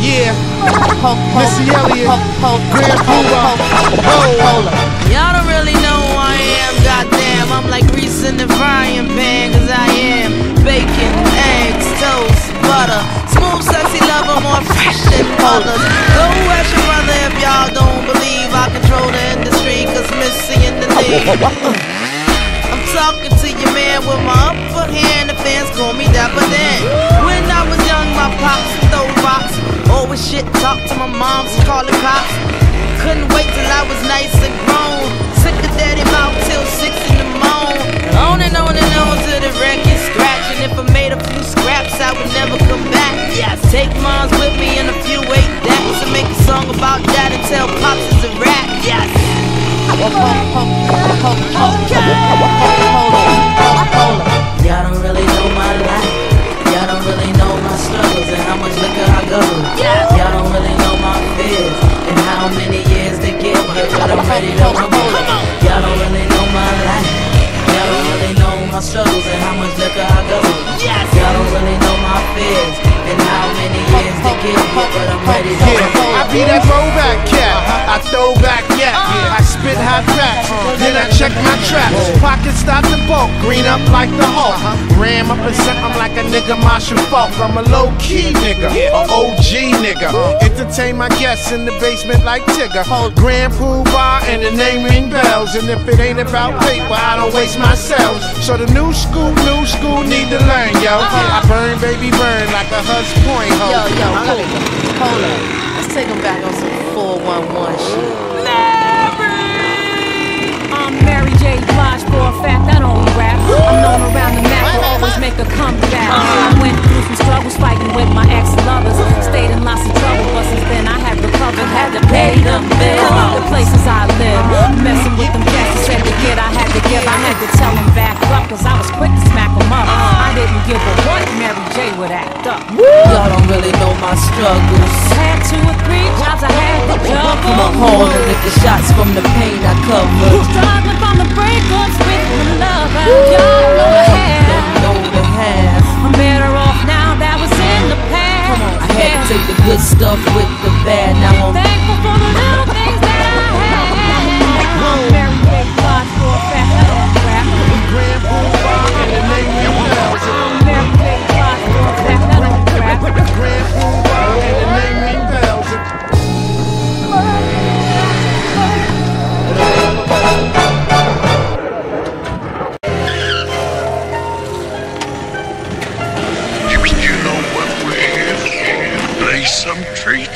Yeah. Missy Elliott. Grand. Whoa. Y'all don't really know who I am, goddamn. I'm like grease in the frying pan, cause I am bacon, eggs, toast, butter. Smooth, sexy lover, more fresh than colors. Go ask your brother if y'all don't believe I control the industry, cause Missy in the league. I'm talking to your man shit talk to my moms, the cops. Here, I be that throwback cat. I throw back yet. I spit hot facts. Then I check my traps. Pockets start to bulk. Green up like the Hulk. Ram up and set I'm like a nigga Marshall Faulk. I'm a low key nigga. A OG nigga. Entertain my guests in the basement like Tigger. Grand Puba and the name ring bells. And if it ain't about paper, I don't waste myself. So the new school, new school need to learn, yo. I burn, baby, burn like a Hunts Point hoe. Yo, yo, hold up, hold up. Let's take him back on some 411 shit. I'm Mary J. Blige for a fact, I don't rap. I'm known around would act up. Y'all don't really know my struggles. Had two or three jobs I had to juggle. Come on home and lick the shots from the pain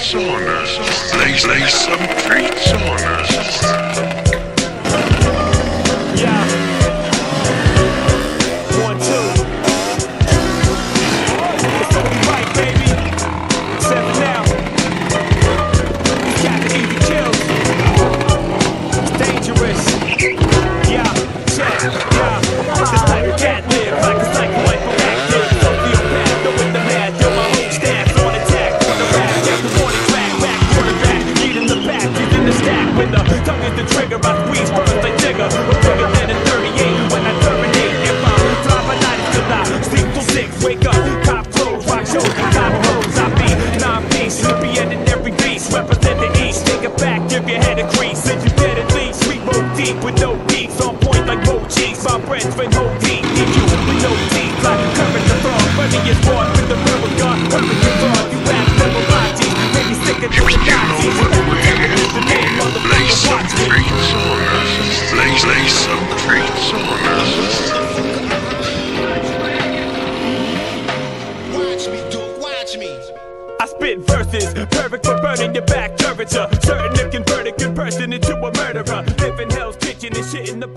treats on us. Lay, lay some treats on us. The trigger, I squeeze first like Jigger. I'm bigger than a 38 when I terminate. If I drive a night till I sleep till six, wake up, cop clothes, rock shows, cop clothes. I be and in every beast. Represent the east, take it back, give your head a crease. Since you dead at least, we roll deep with no beats. On point like Mo cheese, my bread's been whole deep. Need you with no teeth, like Kermit the Frog. Funny as perfect for burning your back curvature. Certain to convert a good person into a murderer. Live in hell's kitchen and shitting upon the.